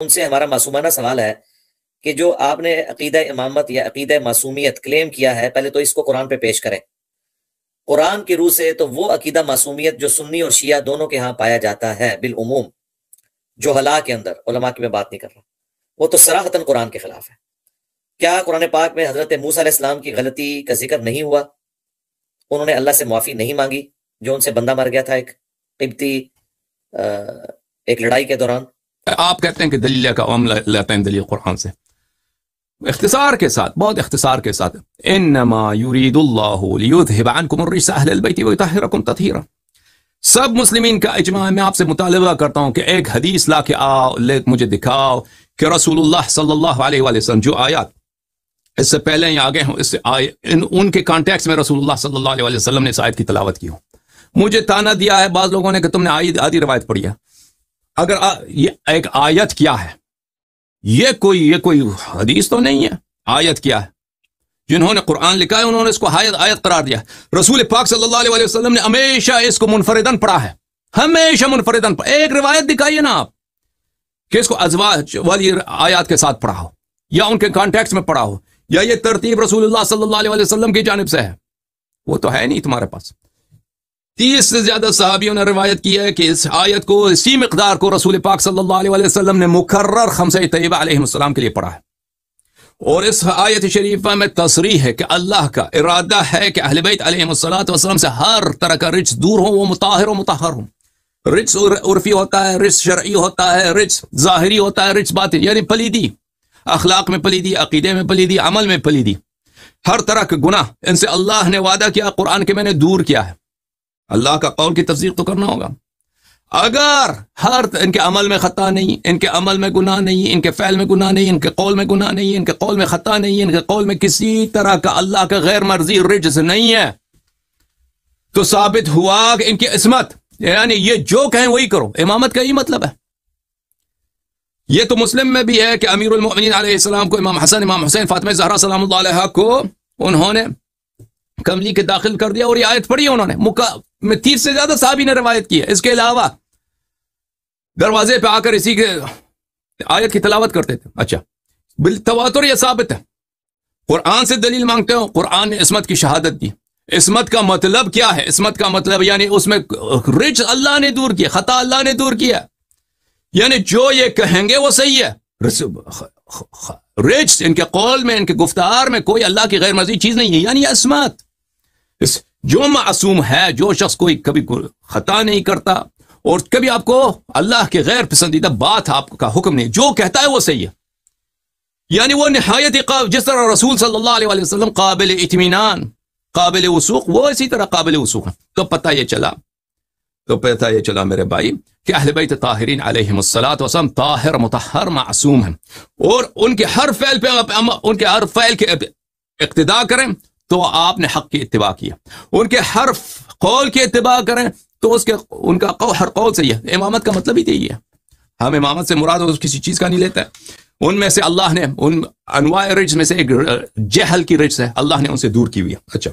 ان سے ہمارا معصومانہ سوال ہے کہ جو آپ نے عقیدہ امامت یا عقیدہ معصومیت کلیم کیا ہے، پہلے تو اس کو قرآن پہ پیش کریں۔ قرآن کی روح سے تو وہ عقیدہ معصومیت جو سنی اور شیعہ دونوں کے ہاں پایا جاتا ہے بالعموم، جو حلا کے اندر، علماء کی میں بات نہیں کر رہا۔ وہ تو سراحتاً قرآن کے خلاف ہے۔ کیا قرآن پاک میں حضرت موسیٰ علیہ السلام کی غلطی کا ذکر نہیں ہوا؟ انہوں نے اللہ سے معافی نہیں مانگی، جو ان سے بندہ مر گیا تھا ایک قبطی ایک لڑائی کے دوران۔ آپ کہتے ہیں کہ دلیل کا عمل لیتے ہیں دلیل قرآن سے۔ اختصار کے ساتھ بہت اختصار کے ساتھ۔ انما يريد الله ليذهب عنكم الرجس اهل البيت ويطهركم تطهيرا سب مسلمین کا اجماع میں آپ سے مطالبہ کرتا ہوں کہ ایک حدیث لا کے آؤ لے مجھے دکھاؤ کہ رسول اللہ صلی اللہ علیہ وآلہ وسلم جو آیات اس سے پہلے ہی آگے ہوں اس سے آئے ان, ان کے کانٹیکس میں رسول اللہ صلی اللہ علیہ وآلہ وسلم نے اس آیت کی تلاوت کی ہو۔ مجھے تانا دیا ہے بعض لوگوں نے کہ تم نے آئی آدھی روایت پڑھی ہے۔ اگر یہ ایک آیت کیا ہے؟ یہ کوئی یہ کوئی حدیث تو نہیں ہے۔ آیت کیا ہے؟ جنہوں نے قرآن لکھا ہے، انہوں نے اس کو آیت آیت قرار دیا۔ رسول پاک صلی اللہ علیہ وسلم نے ہمیشہ اس کو منفردن پڑھا ہے۔ ہمیشہ منفردن پڑھا۔ ایک روایت دکھائیے نا آپ، کہ اس کو ازواج والی آیات کے ساتھ پڑھا ہو، یا ان کے کانٹیکس میں پڑھا ہو، یا یہ ترتیب رسول اللہ صلی اللہ علیہ وسلم کی جانب سے ہے۔ وہ تو ہے نہیں تمہارے پاس۔ تیس سے زیادہ صحابیوں نے روایت کی ہے کہ اس آیت کو، اسی مقدار کو رسول پاک صلی اللہ علیہ وسلم نے مقرر خمسہ طیبہ علیہ السلام کے لیے پڑھا ہے۔ اور اس آیت شریفہ میں تصریح ہے کہ اللہ کا ارادہ ہے کہ اہل بیت علیہ السلام سے ہر طرح کا رچ دور ہو وہ متاہر و متحر ہوں۔ رچ عرفی ہوتا ہے رچ شرعی ہوتا ہے رچ ظاہری ہوتا ہے رچ بات یعنی پلیدی۔ اخلاق میں پلیدی، عقیدے میں پلیدی، عمل میں پلیدی۔ ہر طرح کے گناہ، ان سے اللہ نے وعدہ کیا، قرآن کے میں نے دور کیا ہے۔ اللہ کا قول کی تصدیق تو کرنا ہوگا۔ اگر ہر ان کے عمل میں خطا نہیں، ان کے عمل میں گناہ نہیں، ان کے فعل میں گناہ نہیں، ان کے قول میں گناہ نہیں، ان کے قول میں خطا نہیں، ان کے قول میں کسی طرح کا اللہ کا غیر مرضی رجز نہیں ہے، تو ثابت ہوا کہ ان کی عصمت یعنی یہ جو کہیں وہی کرو۔ امامت کا ہی مطلب ہے۔ یہ تو مسلم میں بھی ہے کہ امیر المؤمنین علیہ السلام کو امام حسن، امام حسین فاطمہ زہرا سلام اللہ علیہ کو انہوں نے کملی کے داخل کر دیا اور یہ آیت پڑھی انہوں نے۔ میں تیس سے زیادہ صحابی نے روایت کی ہے۔ اس کے علاوہ دروازے پہ آ کر اسی کے آیت کی تلاوت کرتے تھے۔ اچھا۔ بالتواتر یہ ثابت ہے۔ قرآن سے دلیل مانگتے ہو۔ قرآن نے عصمت کی شہادت دی۔ عصمت کا مطلب کیا ہے؟ عصمت کا مطلب یعنی اس میں رچ اللہ نے دور کیا، خطا اللہ نے دور کیا۔ یعنی جو یہ کہیں گے وہ صحیح ہے۔ رچ، ان کے قول میں، ان کے گفتار میں کوئی اللہ کی غیر مزید چیز نہیں ہے۔ یعنی عصمت۔ جو معصوم ہے، جو شخص کوئی کبھی خطا نہیں کرتا اور کبھی آپ کو اللہ کے غیر پسندیدہ بات آپ کا حکم نہیں، جو کہتا ہے وہ صحیح ہے۔ یعنی وہ نہایت جس طرح رسول صلی اللہ علیہ وسلم قابل اطمینان، قابل وسوخ، وہ اسی طرح قابل وسوخ ہے تو پتہ یہ چلا، تو پتہ یہ چلا میرے بھائی کہ اہل بیت طاہرین علیہ السلاۃ وسلم طاہر متحر معصوم ہیں۔ اور ان کے ہر فعل پہ ان کے ہر فعل کے اقتدا کریں تو آپ نے حق کی اتباع کیا ان کے ہر قول کی اتباع کریں تو اس کے، ان کا قول، ہر قول صحیح ہے۔ امامت کا مطلب ہی یہی ہے۔ ہم امامت سے مراد کسی چیز کا نہیں لیتا ہے ان میں سے اللہ نے، ان انواع رجز میں سے ایک جہل کی رجز ہے۔ اللہ نے ان سے دور کی ہوئی ہے۔ اچھا۔